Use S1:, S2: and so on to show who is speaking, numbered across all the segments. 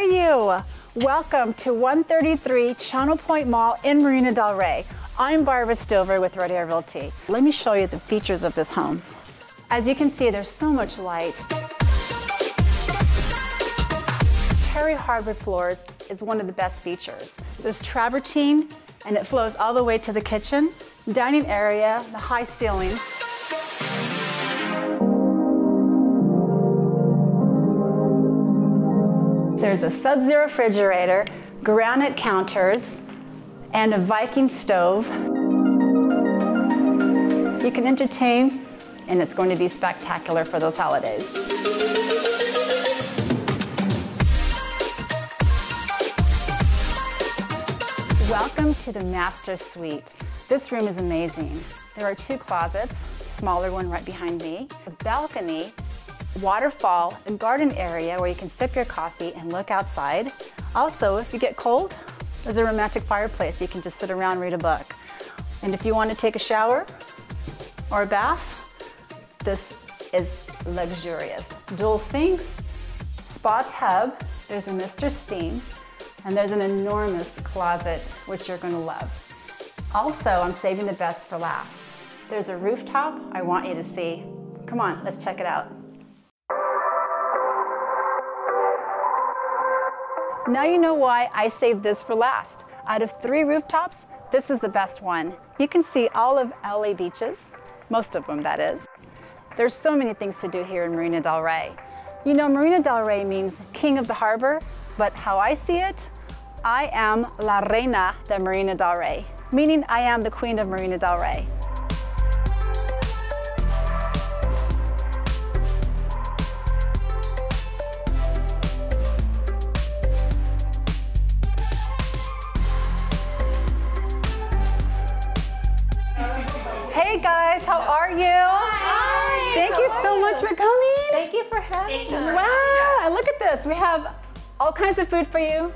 S1: you? Welcome to 133 Channel Pointe Mall in Marina Del Rey. I'm Barbra Stover with Rodeo Realty. Let me show you the features of this home. As you can see, there's so much light. Cherry hardwood floors is one of the best features. There's travertine and it flows all the way to the kitchen, dining area, the high ceilings. There's a Sub-Zero refrigerator, granite counters, and a Viking stove. You can entertain, and it's going to be spectacular for those holidays. Welcome to the master suite. This room is amazing. There are two closets, smaller one right behind me, a balcony waterfall and garden area where you can sip your coffee and look outside. Also, if you get cold, there's a romantic fireplace. You can just sit around, read a book. And if you want to take a shower or a bath, this is luxurious. Dual sinks, spa tub, there's a Mr. Steam, and there's an enormous closet, which you're gonna love. Also, I'm saving the best for last. There's a rooftop I want you to see. Come on, let's check it out. Now you know why I saved this for last. Out of three rooftops, this is the best one. You can see all of LA beaches, most of them that is. There's so many things to do here in Marina Del Rey. You know, Marina Del Rey means king of the harbor, but how I see it, I am la reina de Marina Del Rey, meaning I am the queen of Marina Del Rey. Hey guys, how are you?
S2: Hi.
S1: Thank you so much for coming.
S2: Thank you for having
S3: Thank you.
S2: us.
S1: Wow, look at this. We have all kinds of food for you.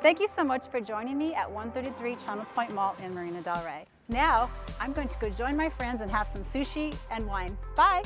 S1: Thank you so much for joining me at 133 Channel Pointe Mall in Marina Del Rey. Now, I'm going to go join my friends and have some sushi and wine. Bye.